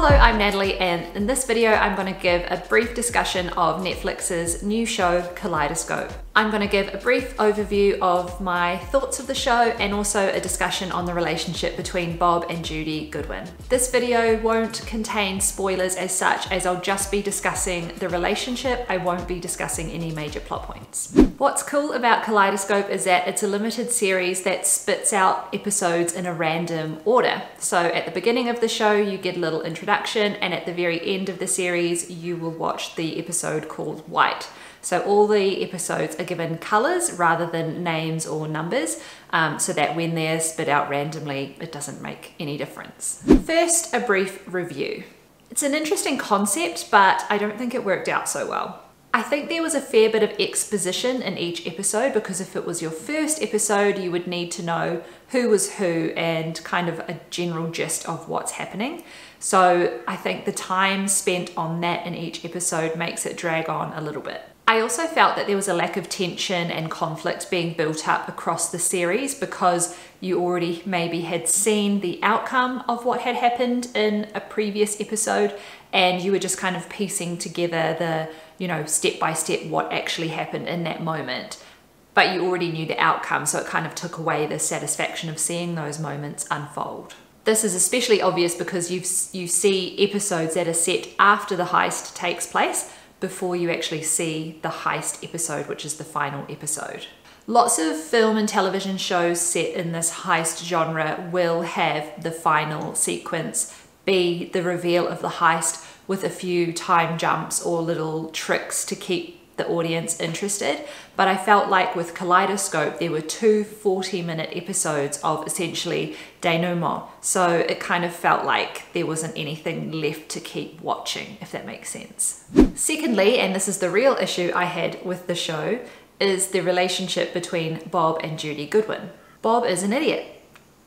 Hello, I'm Natalie and in this video I'm going to give a brief discussion of Netflix's new show Kaleidoscope. I'm going to give a brief overview of my thoughts of the show and also a discussion on the relationship between Bob and Judy Goodwin. This video won't contain spoilers as such as I'll just be discussing the relationship, I won't be discussing any major plot points. What's cool about Kaleidoscope is that it's a limited series that spits out episodes in a random order. So at the beginning of the show you get a little introduction and at the very end of the series you will watch the episode called White. So all the episodes are given colors rather than names or numbers um, so that when they're spit out randomly, it doesn't make any difference. First, a brief review. It's an interesting concept, but I don't think it worked out so well. I think there was a fair bit of exposition in each episode because if it was your first episode, you would need to know who was who and kind of a general gist of what's happening. So I think the time spent on that in each episode makes it drag on a little bit. I also felt that there was a lack of tension and conflict being built up across the series because you already maybe had seen the outcome of what had happened in a previous episode and you were just kind of piecing together the, you know, step by step what actually happened in that moment. But you already knew the outcome, so it kind of took away the satisfaction of seeing those moments unfold. This is especially obvious because you you see episodes that are set after the heist takes place, before you actually see the heist episode, which is the final episode. Lots of film and television shows set in this heist genre will have the final sequence be the reveal of the heist with a few time jumps or little tricks to keep the audience interested. But I felt like with Kaleidoscope, there were two 40 minute episodes of essentially denouement. So it kind of felt like there wasn't anything left to keep watching, if that makes sense. Secondly, and this is the real issue I had with the show, is the relationship between Bob and Judy Goodwin. Bob is an idiot.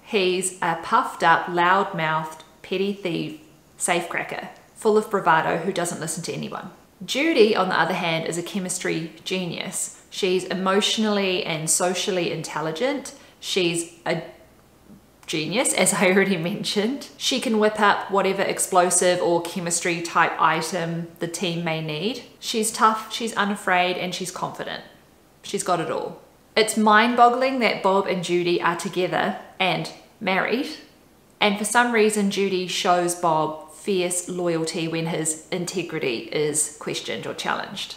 He's a puffed up, loud-mouthed, petty thief, safecracker, full of bravado who doesn't listen to anyone. Judy, on the other hand, is a chemistry genius. She's emotionally and socially intelligent. She's a genius, as I already mentioned. She can whip up whatever explosive or chemistry type item the team may need. She's tough, she's unafraid, and she's confident. She's got it all. It's mind-boggling that Bob and Judy are together and married, and for some reason Judy shows Bob fierce loyalty when his integrity is questioned or challenged.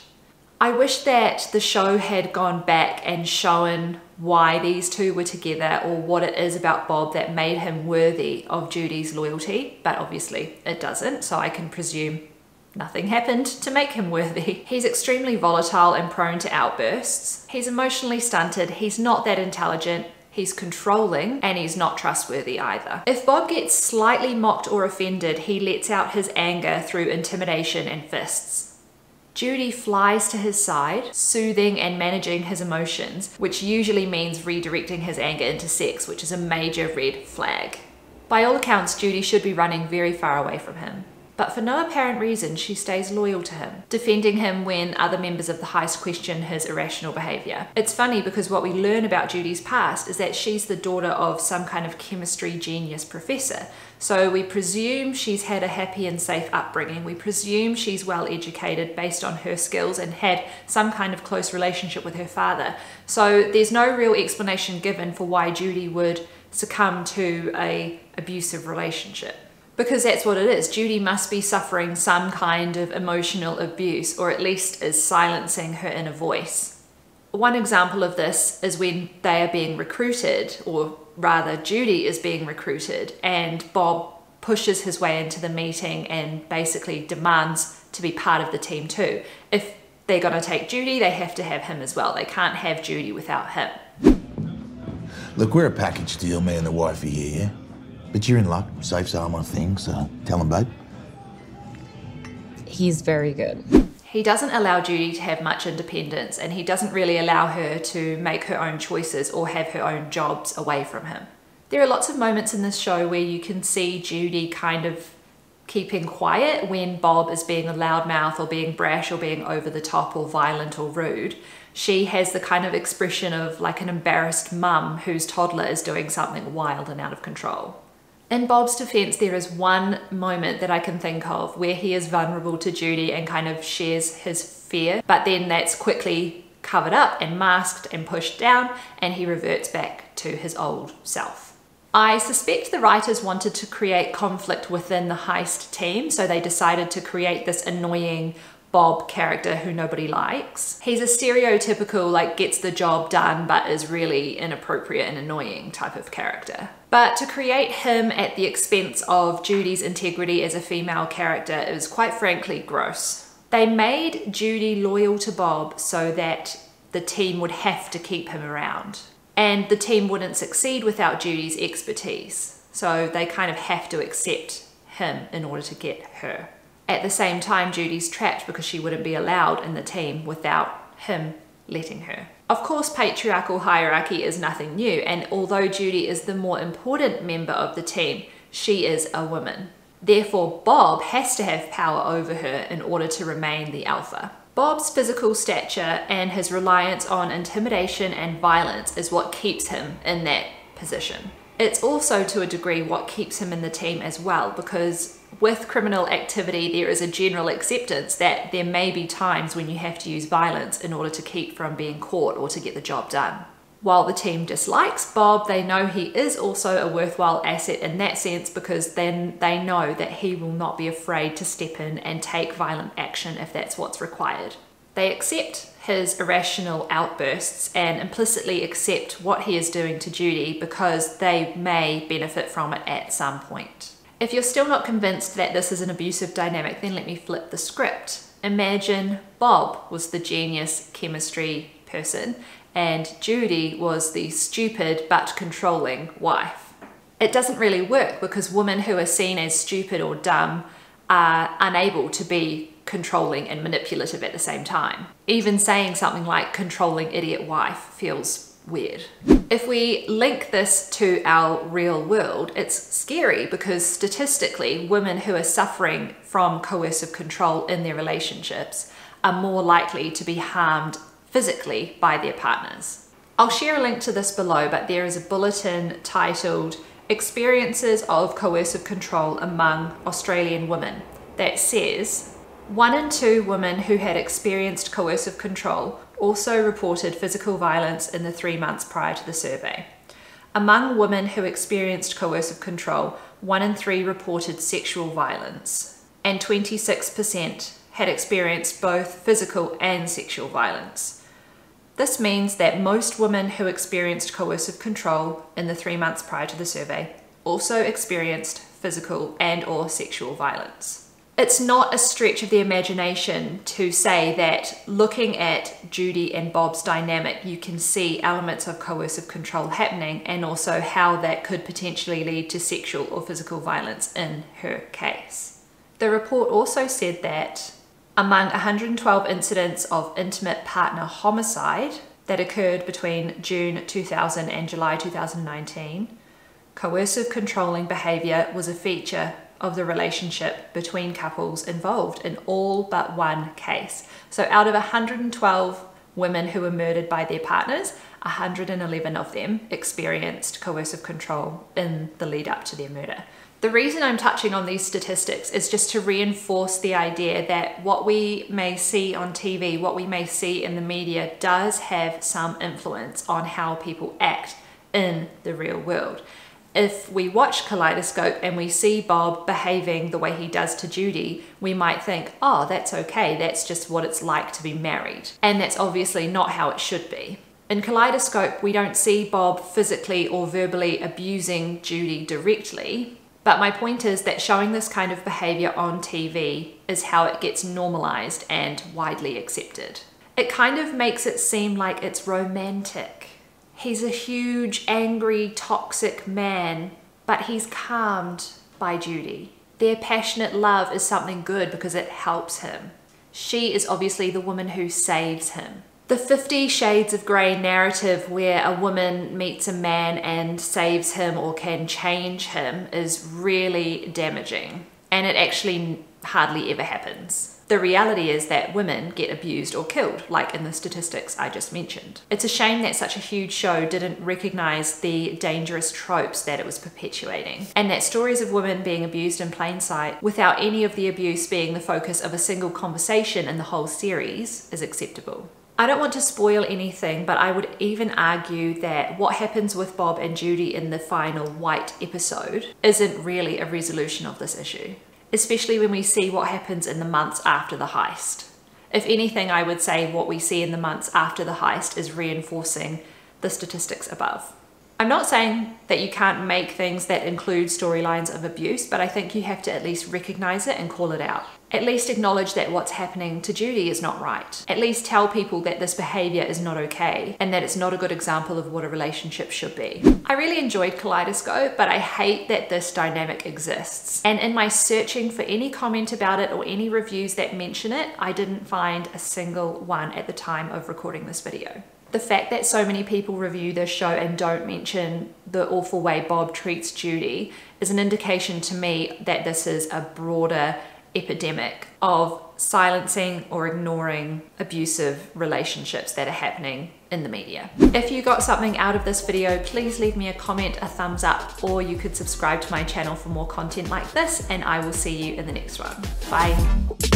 I wish that the show had gone back and shown why these two were together or what it is about Bob that made him worthy of Judy's loyalty, but obviously it doesn't, so I can presume nothing happened to make him worthy. He's extremely volatile and prone to outbursts. He's emotionally stunted, he's not that intelligent, he's controlling, and he's not trustworthy either. If Bob gets slightly mocked or offended, he lets out his anger through intimidation and fists. Judy flies to his side, soothing and managing his emotions, which usually means redirecting his anger into sex, which is a major red flag. By all accounts, Judy should be running very far away from him but for no apparent reason she stays loyal to him, defending him when other members of the heist question his irrational behaviour. It's funny because what we learn about Judy's past is that she's the daughter of some kind of chemistry genius professor. So we presume she's had a happy and safe upbringing. We presume she's well educated based on her skills and had some kind of close relationship with her father. So there's no real explanation given for why Judy would succumb to a abusive relationship because that's what it is. Judy must be suffering some kind of emotional abuse or at least is silencing her inner voice. One example of this is when they are being recruited, or rather, Judy is being recruited, and Bob pushes his way into the meeting and basically demands to be part of the team too. If they're going to take Judy, they have to have him as well. They can't have Judy without him. Look, we're a package deal, me and the wifey here, yeah? But you're in luck. Safe's are my thing, so uh, tell him, babe. He's very good. He doesn't allow Judy to have much independence and he doesn't really allow her to make her own choices or have her own jobs away from him. There are lots of moments in this show where you can see Judy kind of keeping quiet when Bob is being a loudmouth or being brash or being over the top or violent or rude. She has the kind of expression of like an embarrassed mum whose toddler is doing something wild and out of control. In Bob's defense, there is one moment that I can think of where he is vulnerable to Judy and kind of shares his fear, but then that's quickly covered up and masked and pushed down, and he reverts back to his old self. I suspect the writers wanted to create conflict within the heist team, so they decided to create this annoying Bob character who nobody likes. He's a stereotypical, like, gets the job done, but is really inappropriate and annoying type of character. But to create him at the expense of Judy's integrity as a female character is quite frankly gross. They made Judy loyal to Bob so that the team would have to keep him around. And the team wouldn't succeed without Judy's expertise. So they kind of have to accept him in order to get her. At the same time, Judy's trapped because she wouldn't be allowed in the team without him letting her. Of course, patriarchal hierarchy is nothing new, and although Judy is the more important member of the team, she is a woman. Therefore, Bob has to have power over her in order to remain the alpha. Bob's physical stature and his reliance on intimidation and violence is what keeps him in that position. It's also to a degree what keeps him in the team as well because with criminal activity, there is a general acceptance that there may be times when you have to use violence in order to keep from being caught or to get the job done. While the team dislikes Bob, they know he is also a worthwhile asset in that sense because then they know that he will not be afraid to step in and take violent action if that's what's required. They accept his irrational outbursts and implicitly accept what he is doing to Judy because they may benefit from it at some point. If you're still not convinced that this is an abusive dynamic, then let me flip the script. Imagine Bob was the genius chemistry person and Judy was the stupid but controlling wife. It doesn't really work because women who are seen as stupid or dumb are unable to be controlling and manipulative at the same time. Even saying something like controlling idiot wife feels weird. If we link this to our real world, it's scary because statistically, women who are suffering from coercive control in their relationships are more likely to be harmed physically by their partners. I'll share a link to this below, but there is a bulletin titled Experiences of Coercive Control Among Australian Women that says one in two women who had experienced coercive control also reported physical violence in the three months prior to the survey. Among women who experienced coercive control, one in three reported sexual violence, and 26% had experienced both physical and sexual violence. This means that most women who experienced coercive control in the three months prior to the survey also experienced physical and or sexual violence it's not a stretch of the imagination to say that looking at Judy and Bob's dynamic, you can see elements of coercive control happening and also how that could potentially lead to sexual or physical violence in her case. The report also said that among 112 incidents of intimate partner homicide that occurred between June 2000 and July 2019, coercive controlling behaviour was a feature of the relationship between couples involved in all but one case. So out of 112 women who were murdered by their partners, 111 of them experienced coercive control in the lead up to their murder. The reason I'm touching on these statistics is just to reinforce the idea that what we may see on TV, what we may see in the media, does have some influence on how people act in the real world if we watch Kaleidoscope and we see Bob behaving the way he does to Judy, we might think, oh, that's okay, that's just what it's like to be married. And that's obviously not how it should be. In Kaleidoscope, we don't see Bob physically or verbally abusing Judy directly, but my point is that showing this kind of behavior on TV is how it gets normalized and widely accepted. It kind of makes it seem like it's romantic He's a huge, angry, toxic man, but he's calmed by Judy. Their passionate love is something good because it helps him. She is obviously the woman who saves him. The Fifty Shades of Grey narrative, where a woman meets a man and saves him or can change him, is really damaging. And it actually hardly ever happens. The reality is that women get abused or killed, like in the statistics I just mentioned. It's a shame that such a huge show didn't recognize the dangerous tropes that it was perpetuating, and that stories of women being abused in plain sight without any of the abuse being the focus of a single conversation in the whole series is acceptable. I don't want to spoil anything, but I would even argue that what happens with Bob and Judy in the final White episode isn't really a resolution of this issue especially when we see what happens in the months after the heist. If anything, I would say what we see in the months after the heist is reinforcing the statistics above. I'm not saying that you can't make things that include storylines of abuse, but I think you have to at least recognize it and call it out. At least acknowledge that what's happening to Judy is not right. At least tell people that this behavior is not okay and that it's not a good example of what a relationship should be. I really enjoyed Kaleidoscope, but I hate that this dynamic exists. And in my searching for any comment about it or any reviews that mention it, I didn't find a single one at the time of recording this video the fact that so many people review this show and don't mention the awful way Bob treats Judy is an indication to me that this is a broader epidemic of silencing or ignoring abusive relationships that are happening in the media. If you got something out of this video, please leave me a comment, a thumbs up, or you could subscribe to my channel for more content like this, and I will see you in the next one. Bye.